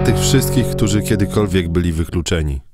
tych wszystkich, którzy kiedykolwiek byli wykluczeni.